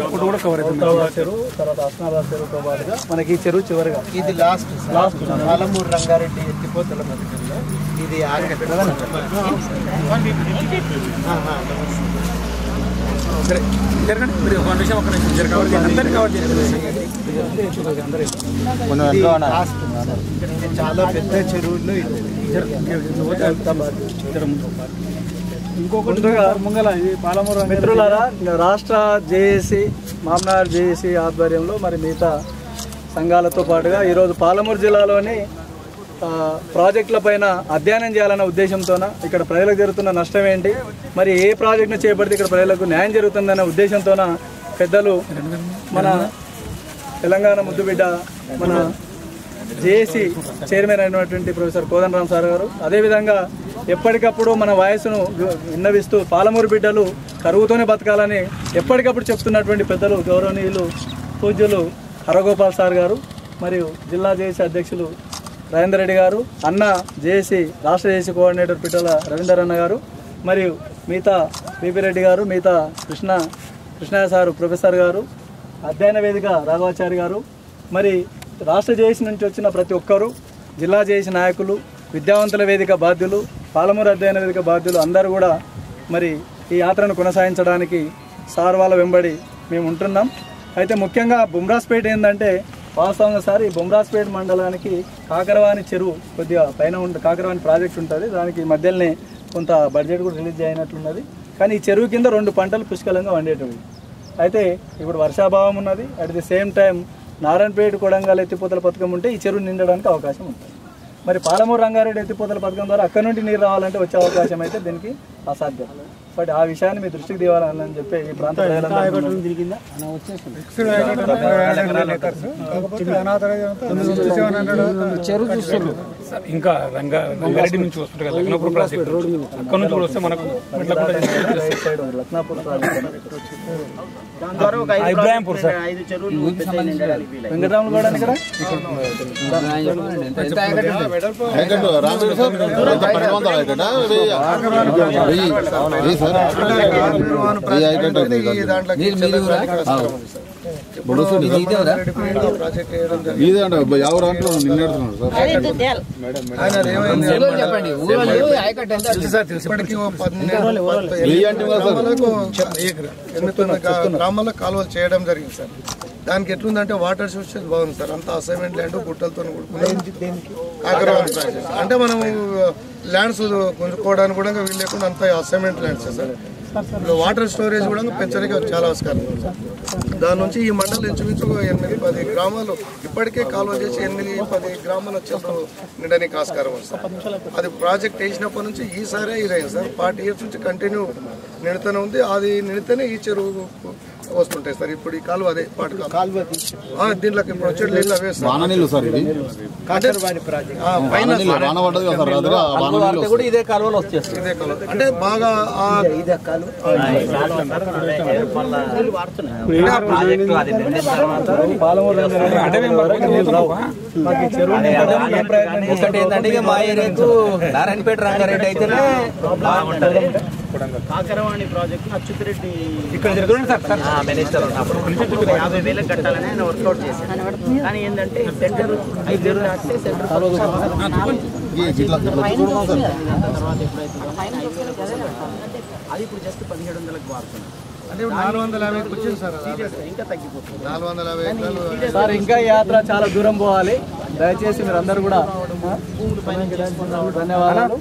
ఇప్పుడు కూడా కవర్ అవుతుంది చెరువు తర్వాత అస్నాల చెరువుతో పాటుగా మనకి ఈ చెరువు చివరిగా ఇది లాస్ట్ లాస్ట్ పాలమూరు రంగారెడ్డి ఎత్తిపోతల పథకంలో ఇది ఆఖరి సరే జరగండి మీరు ఒక నిమిషం ఒక నిమిషం జర కవర్ చేయండి అందరినీ కవర్ చేయండి అందరూ ఇది లాస్ట్ ఇది చాలా పెద్ద చెరువుల్లో ఇది ఇంకొకటి ముంగల పాలమూరు మిత్రులారా రాష్ట్ర జేఏసీ మామనార్ జేఏసీ ఆధ్వర్యంలో మరి మిగతా సంఘాలతో పాటుగా ఈరోజు పాలమూరు జిల్లాలోని ప్రాజెక్టుల పైన అధ్యయనం చేయాలన్న ఉద్దేశంతోన ఇక్కడ ప్రజలకు జరుగుతున్న నష్టం ఏంటి మరి ఏ ప్రాజెక్టును చేపడితే ఇక్కడ ప్రజలకు న్యాయం జరుగుతుందన్న ఉద్దేశంతోన పెద్దలు మన తెలంగాణ ముద్దుబిడ్డ మన జేఏసీ చైర్మన్ అయినటువంటి ప్రొఫెసర్ కోదండరామ్ సార్ గారు అదేవిధంగా ఎప్పటికప్పుడు మన వయసును విన్నవిస్తూ పాలమూరు బిడ్డలు కరువుతోనే బతకాలని ఎప్పటికప్పుడు చెప్తున్నటువంటి పెద్దలు గౌరవనీయులు పూజ్యులు హరగోపాల్ సార్ గారు మరియు జిల్లా జేఏసీ అధ్యక్షులు రవీందర్ రెడ్డి గారు అన్న జేఏసీ రాష్ట్ర జేఏసీ కోఆర్డినేటర్ పిట్టల రవీందర్ అన్న గారు మరియు మిగతా బీపీ రెడ్డి గారు మిగతా కృష్ణ కృష్ణయ్య సారు ప్రొఫెసర్ గారు అధ్యయన వేదిక రాఘవాచారి గారు మరి రాష్ట్ర జేఏసీ నుంచి వచ్చిన ప్రతి ఒక్కరూ జిల్లా జేఏసీ నాయకులు విద్యావంతుల వేదిక బాధ్యులు పాలమూరు అధ్యయన వేదిక బాధ్యులు అందరూ కూడా మరి ఈ యాత్రను కొనసాగించడానికి సార్ వాళ్ళ వెంబడి మేము ఉంటున్నాం. అయితే ముఖ్యంగా బుమ్రాస్పేట్ ఏంటంటే వాస్తవంగా సార్ ఈ బుమ్రాస్పేట మండలానికి కాకరవాణి చెరువు కొద్దిగా పైన ఉంట కాకరవాణి ప్రాజెక్ట్ ఉంటుంది. దానికి మధ్యలోనే కొంత బడ్జెట్ కూడా రిలీజ్ అయినట్లున్నది. కానీ ఈ చెరువు కింద రెండు పంటలు పుష్కలంగా వండేటివి. అయితే ఇప్పుడు వర్షాభావం ఉన్నది. At the same time Narayanpet Kodangal ఎత్తిపోతల పథకం ఉంటే ఈ చెరువు నిండడానికి అవకాశం ఉంటుంది. మరి పాలమూరు రంగారెడ్డి ఎత్తిపోతల పథకం ద్వారా అక్కడ నుండి నీరు రావాలంటే వచ్చే అవకాశం అయితే దీనికి అసాధ్యం బట్ ఆ విషయాన్ని మీ దృష్టికి తీవాలని చెప్పి ఈ ప్రాంత ప్రజలందరూ ఇంకా రంగా రంగారెడ్డి నుంచి వస్తుంటే కదా లగ్నపూర్ ప్రాజెక్ట్ అక్కడ నుంచి కూడా వస్తే మనకు లక్నాపూర్ ఇబ్రాహింపూర్ సార్ వెంకటరాములు కూడా ఇక్కడ ఎక్కడ ఇదే ఎవరు సార్ గ్రామాల్లో కాలువలు చేయడం జరిగింది సార్. దానికి ఎట్లుందంటే వాటర్ సోర్సెస్ బాగుంది సార్. అంత అసైన్మెంట్ ల్యాండ్ గుట్టలతో అంటే మనం ల్యాండ్స్ గుంజుకోవడానికి కూడా వీలు లేకుండా అంత assignment lands sir. Water storage కూడా పెంచడానికి చాలా ఆస్కారం. దాని నుంచి ఈ మండలం ఇంచుమించు ఎనిమిది పది గ్రామాలు ఇప్పటికే కాలువ చేసి ఎనిమిది పది గ్రామాలు వచ్చేస్తూ నిండడానికి ఆస్కారం ఉంది సార్. అది ప్రాజెక్ట్ వేసినప్పటి నుంచి ఈసారే ఇదైంది సార్. ఫార్టీ ఇయర్స్ నుంచి కంటిన్యూ నిండుతూనే ఉంది. అది నిండితేనే ఈ చెరువు వస్తుంటాయి సార్. ఇప్పుడు ఈ కాలువ అదే పాటు కాలువ. దీంట్లోకి ఇప్పుడు వచ్చే నీళ్ళు అవే సార్. ఇది? పైన. ఇదే కాలువలో ఇదే కాలువ. అంటే బాగా ఆ పాలమూరు ఒకటి ఏంటంటే ఇక మా ఏరియాకు నారాయణపేట రంగారెడ్డి అయితేనే కాకరవాణి ప్రాజెక్ట్ అచ్యుతరెడ్డి ఇక్కడ జరుగుతుంది సార్ సార్. ఆ మినిస్టర్ ఉన్నప్పుడు. యాభై వేలకు కట్టాలని ఆయన వర్కౌట్ చేశారు కానీ ఏంటంటే సెంటర్ ఐదు వేలు దాటితే సెంటర్ తర్వాత ఎప్పుడైతే అది ఇప్పుడు జస్ట్ పదిహేడు వందలకు వాడుతున్నాం. అంటే ఇప్పుడు నాలుగు వందల యాభైకి వచ్చింది సార్. ఇంకా తగ్గిపోతుంది. నాలుగు వందల యాభై ఎకరాలు సార్ ఇంకా ఈ యాత్ర చాలా దూరం పోవాలి. దయచేసి మీరు అందరూ కూడా ధన్యవాదాలు